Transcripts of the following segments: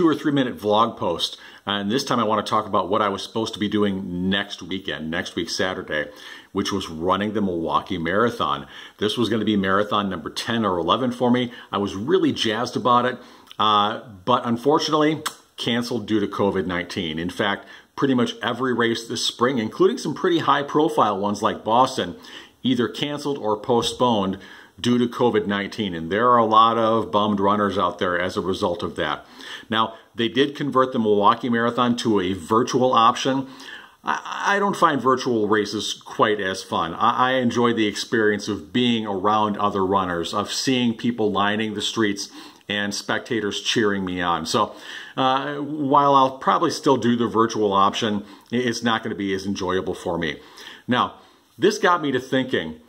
two or three minute vlog post. And this time I want to talk about what I was supposed to be doing next weekend, next week Saturday, which was running the Milwaukee Marathon. This was going to be marathon number 10 or 11 for me. I was really jazzed about it, uh, but unfortunately, canceled due to COVID 19. In fact, pretty much every race this spring, including some pretty high profile ones like Boston, either canceled or postponed due to COVID 19. And there are a lot of bummed runners out there as a result of that. Now, they did convert the Milwaukee Marathon to a virtual option. I, don't find virtual races quite as fun. I, enjoy the experience of being around other runners, of seeing people lining the streets and spectators cheering me on. So uh, while I'll probably still do the virtual option, it's not going to be as enjoyable for me. Now, this got me to thinking,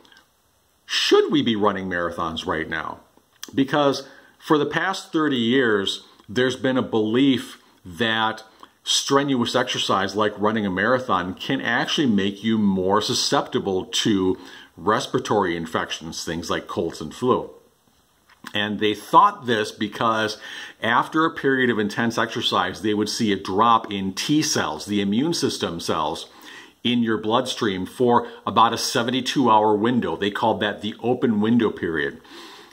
should we be running marathons right now? Because for the past 30 years, there's been a belief that strenuous exercise like running a marathon can actually make you more susceptible to respiratory infections, things like colds and flu. And they thought this because after a period of intense exercise, they would see a drop in T cells, the immune system cells, in your bloodstream for about a 72 hour window. They called that the open window period.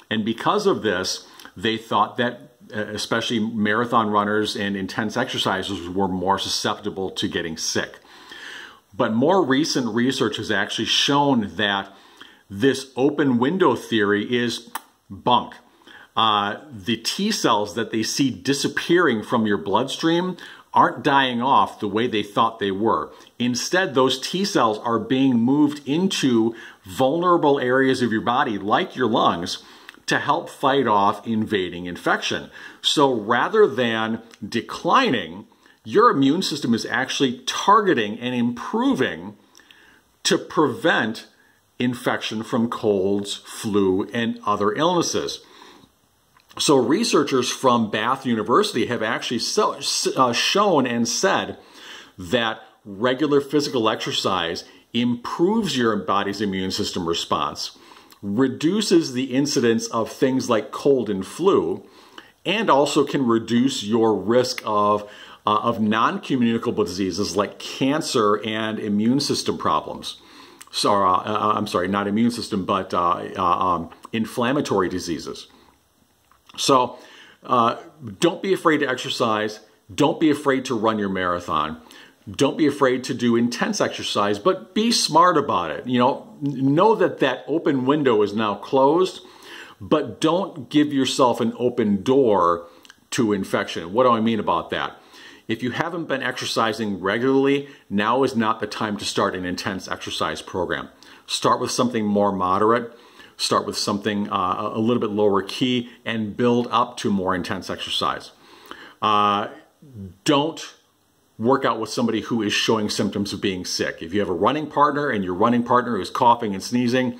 And because of this, they thought that uh, especially marathon runners and intense exercisers were more susceptible to getting sick. But more recent research has actually shown that this open window theory is bunk. Uh, the T cells that they see disappearing from your bloodstream aren't dying off the way they thought they were. Instead, those T cells are being moved into vulnerable areas of your body, like your lungs, to help fight off invading infection. So rather than declining, your immune system is actually targeting and improving to prevent infection from colds, flu, and other illnesses. So researchers from Bath University have actually so, uh, shown and said that regular physical exercise improves your body's immune system response reduces the incidence of things like cold and flu, and also can reduce your risk of, uh, of non-communicable diseases like cancer and immune system problems. So, uh, uh, I'm sorry, not immune system, but uh, uh, um, inflammatory diseases. So uh, don't be afraid to exercise. Don't be afraid to run your marathon. Don't be afraid to do intense exercise, but be smart about it. You know, know that that open window is now closed, but don't give yourself an open door to infection. What do I mean about that? If you haven't been exercising regularly, now is not the time to start an intense exercise program. Start with something more moderate, start with something uh, a little bit lower key, and build up to more intense exercise. Uh, don't work out with somebody who is showing symptoms of being sick. If you have a running partner and your running partner is coughing and sneezing,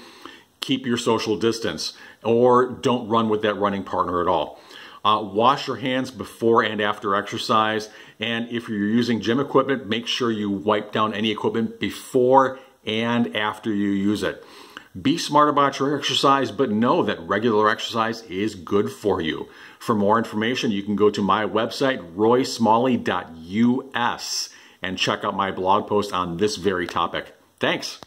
keep your social distance or don't run with that running partner at all. Uh, wash your hands before and after exercise. And if you're using gym equipment, make sure you wipe down any equipment before and after you use it. Be smart about your exercise, but know that regular exercise is good for you. For more information, you can go to my website, roysmalley.us, and check out my blog post on this very topic. Thanks.